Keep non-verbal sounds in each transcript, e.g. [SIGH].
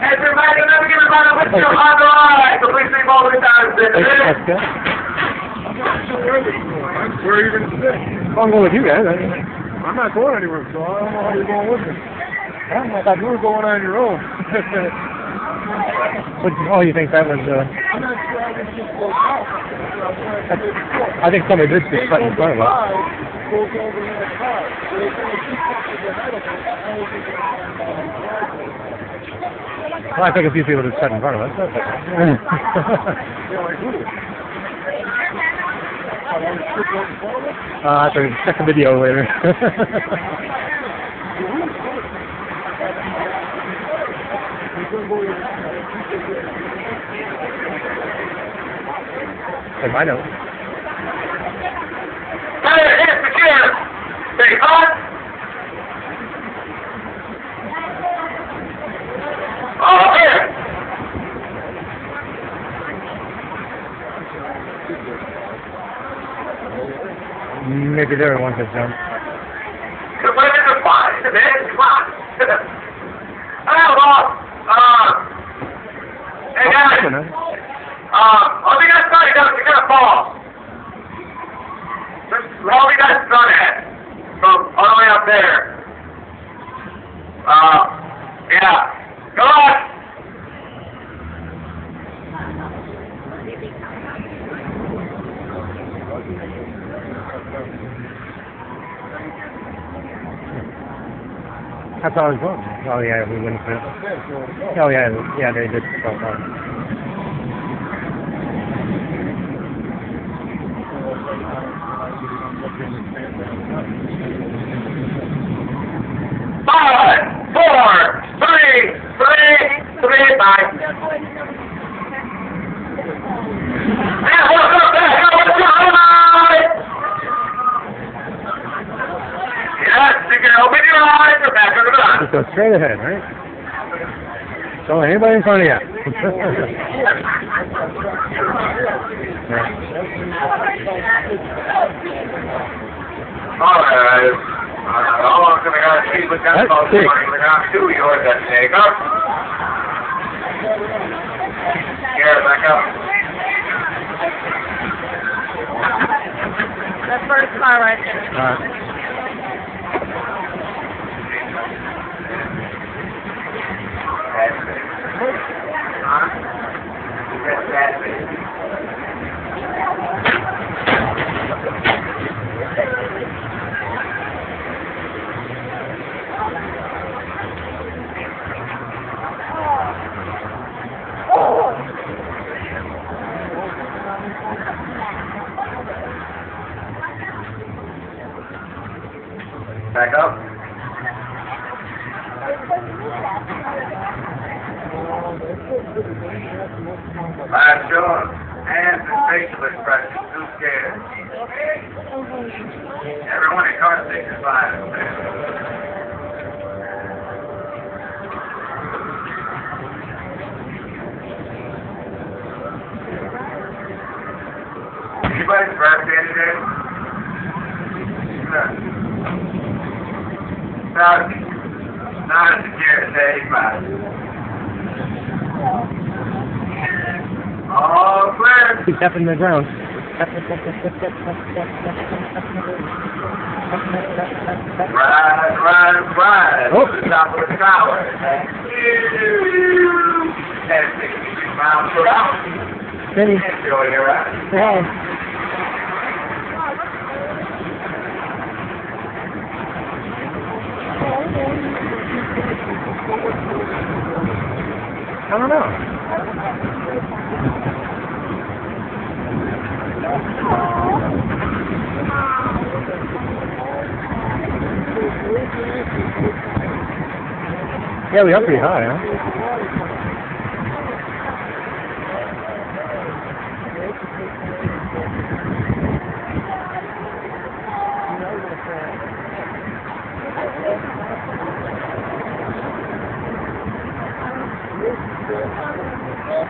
everybody, with you on the line. So please leave all the time. That's good. Where are you going to sit? I'm going with you guys. I, I'm not going anywhere, so I don't know how you're going with me. I thought you were going on your own. [LAUGHS] but, oh, you think that was, uh, I'm not sure I was just go out. Think somebody did just cut in front of us. Goes over in that car. So they the Well, I think a few people just sat in front of us. Okay. [LAUGHS] Uh, I have check the video later. Like, I know. Hey, here's the kid. Oh, here. Maybe they're the ones that is the? Man, come on. Hello, uh, hey guys. Uh, oh, we got. You got, you got a fall. Just where we got at? All the way up there. Uh, yeah. Go on. That's all I was going. Oh, yeah, we wouldn't fit. Oh, yeah, yeah, they did. Oh, oh. Five, four, three, three, three, five. Hey, what's up there? Hey, what's going on? Yes, you can open your eyes. You're back on the line. Just go straight ahead, right? Don't let anybody in front of you. [LAUGHS] All right. Uh, how long can I got to see what that's That's about? six. I got two yours that take up. Here, back up. The first car right there. Uh, Back up. Last John. Hands and facial expressions. Too scared. Everyone in car six is fine. Anybody's birthday today? No. Not, not a secure day, but. All clear. keep tapping the ground. Ride, ride, ride. Oh. To the top of the tower. At 62 miles per hour. Enjoy your ride. Yeah. I don't know. Yeah, we are pretty high, huh?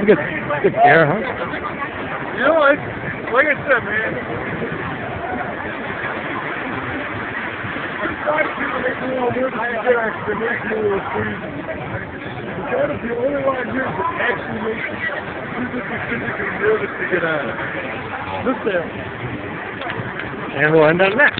Good, good scare, huh? You know, like, like I said, man. A lot people make me a little nervous to get extra, makes me a little crazy. That is the only line here that actually makes me physically, physically nervous to get on. This there. And we'll end on that.